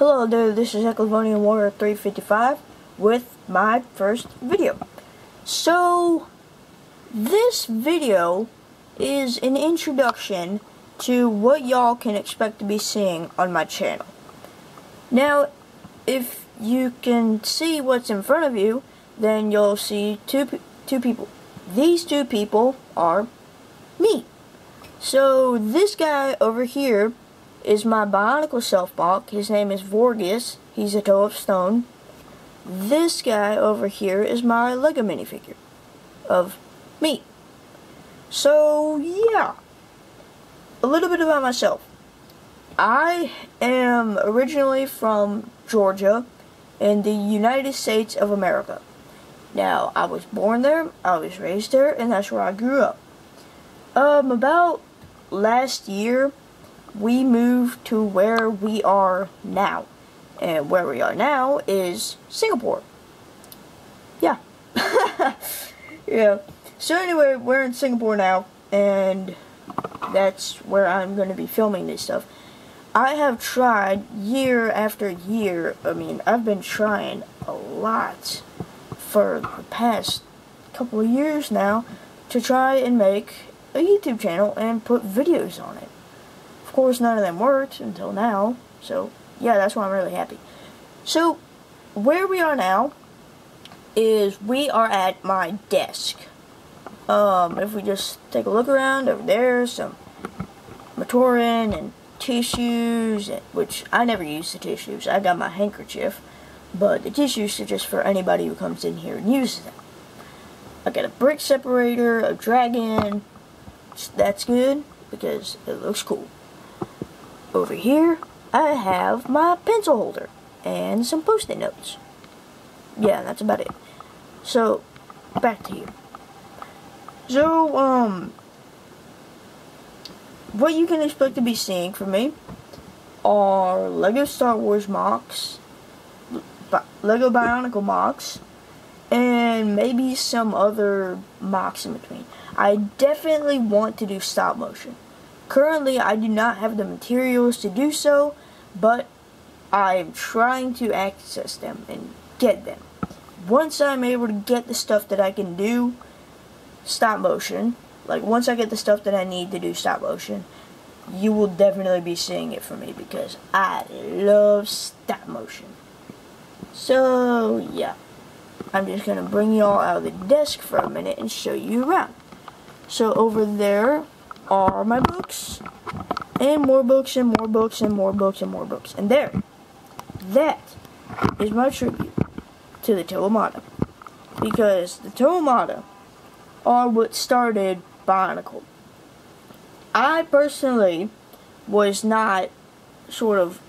Hello there, this is Eclivonian Warrior 355 with my first video. So, this video is an introduction to what y'all can expect to be seeing on my channel. Now, if you can see what's in front of you, then you'll see two, two people. These two people are me. So, this guy over here is my Bionicle self Self-Balk. His name is Vorgus. He's a Toa of stone. This guy over here is my Lego minifigure of me. So, yeah. A little bit about myself. I am originally from Georgia in the United States of America. Now, I was born there, I was raised there, and that's where I grew up. Um, about last year, we moved to where we are now. And where we are now is Singapore. Yeah. yeah. So anyway, we're in Singapore now, and that's where I'm going to be filming this stuff. I have tried year after year, I mean, I've been trying a lot for the past couple of years now to try and make a YouTube channel and put videos on it. Of course, none of them worked until now. So, yeah, that's why I'm really happy. So, where we are now is we are at my desk. Um, if we just take a look around over there, some Matoran and tissues, which I never use the tissues. I got my handkerchief, but the tissues are just for anybody who comes in here and uses them. I got a brick separator, a dragon. That's good because it looks cool. Over here, I have my pencil holder and some post-it notes. Yeah, that's about it. So, back to you. So, um, what you can expect to be seeing from me are LEGO Star Wars MOCs, LEGO Bionicle MOCs, and maybe some other MOCs in between. I definitely want to do stop motion. Currently, I do not have the materials to do so, but I'm trying to access them and get them. Once I'm able to get the stuff that I can do stop motion, like once I get the stuff that I need to do stop motion, you will definitely be seeing it from me because I love stop motion. So, yeah. I'm just going to bring you all out of the desk for a minute and show you around. So over there, are my books. And more books and more books and more books and more books. And there, that is my tribute to the Toa Mata. Because the Toa Mata are what started Bionicle. I personally was not sort of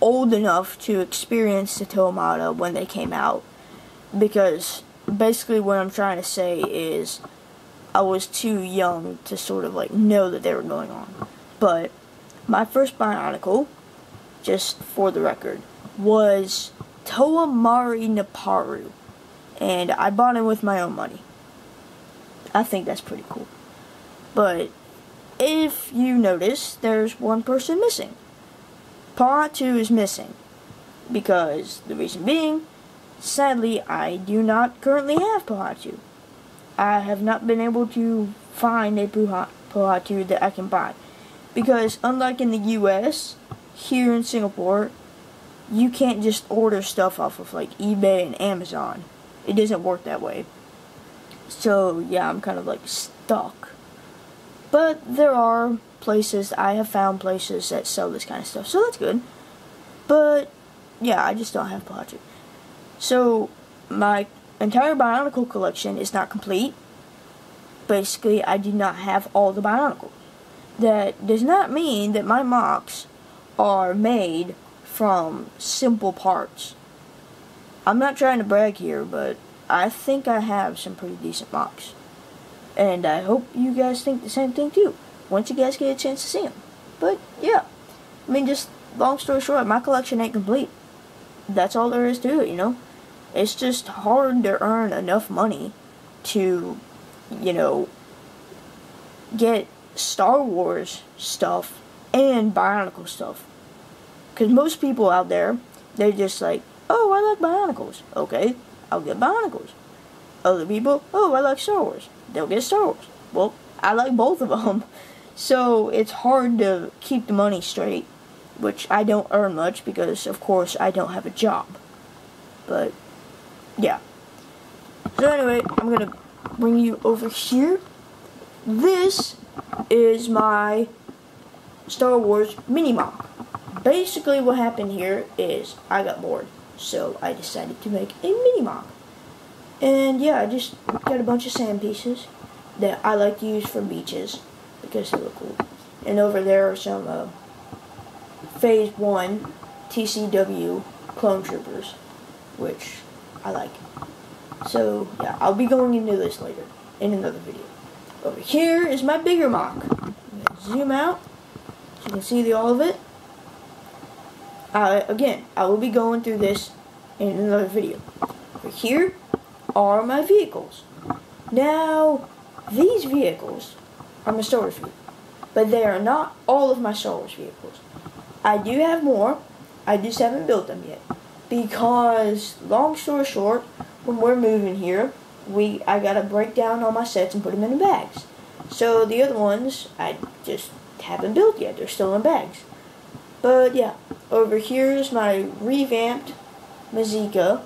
old enough to experience the Toa Mata when they came out. Because basically what I'm trying to say is I was too young to sort of like know that they were going on. But my first Bionicle, just for the record, was Toa Mahri Nuparu. And I bought him with my own money. I think that's pretty cool. But if you notice, there's one person missing. Part 2 is missing. Because the reason being, sadly, I do not currently have Pohatu. I have not been able to find a Pohatu that I can buy. Because unlike in the US, here in Singapore, you can't just order stuff off of like eBay and Amazon. It doesn't work that way. So yeah, I'm kind of like stuck. But there are places, I have found places that sell this kind of stuff, so that's good. But yeah, I just don't have Pohatu. So my entire Bionicle collection is not complete. Basically, I do not have all the Bionicles. That does not mean that my MOCs are made from simple parts. I'm not trying to brag here, but I think I have some pretty decent MOCs. And I hope you guys think the same thing too, once you guys get a chance to see them. But, yeah. I mean, just long story short, my collection ain't complete. That's all there is to it, you know? It's just hard to earn enough money to, you know, get Star Wars stuff and Bionicle stuff. Because most people out there, they're just like, oh, I like Bionicles. Okay, I'll get Bionicles. Other people, oh, I like Star Wars. They'll get Star Wars. Well, I like both of them. So it's hard to keep the money straight, which I don't earn much because, of course, I don't have a job. But, yeah. So anyway, I'm to bring you over here. This is my Star Wars mini MOC. Basically what happened here is I got bored, so I decided to make a mini MOC. And yeah, I just got a bunch of sand pieces that I like to use for beaches because they look cool. And over there are some uh, Phase 1 TCW clone troopers, which I like. So, yeah, I'll be going into this later in another video. Over here is my bigger MOC. Zoom out so you can see the all of it. Uh, again, I will be going through this in another video. Over here are my vehicles. Now, these vehicles are my Star Wars vehicles, but they are not all of my Star Wars vehicles. I do have more. I just haven't built them yet because, long story short, when we're moving here, we I gotta break down all my sets and put them in the bags. So the other ones I just haven't built yet. They're still in bags. But yeah, over here is my revamped Mazika,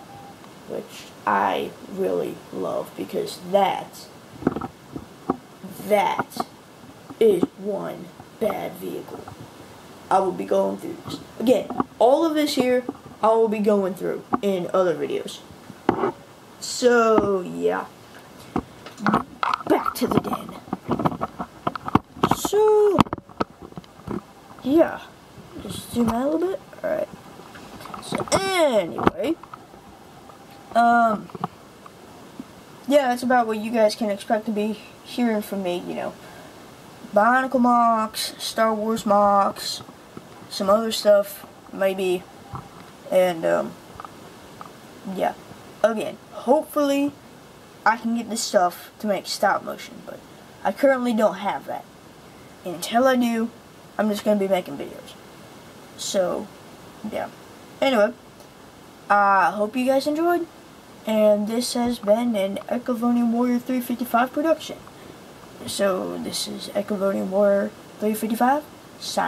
which I really love because that that is one bad vehicle. I will be going through this. Again, all of this here I will be going through in other videos. So, yeah. Back to the den. So, yeah. Just zoom out a little bit. Alright. So, anyway. Um, yeah, that's about what you guys can expect to be hearing from me, you know. Bionicle MOCs, Star Wars MOCs, some other stuff, maybe. And, um, yeah. Again, hopefully I can get this stuff to make stop motion, but I currently don't have that. And until I do, I'm just going to be making videos. So, yeah. Anyway, I uh, hope you guys enjoyed. And this has been an Eclivonian Warrior 355 production. So, this is Eclivonian Warrior 355. Sign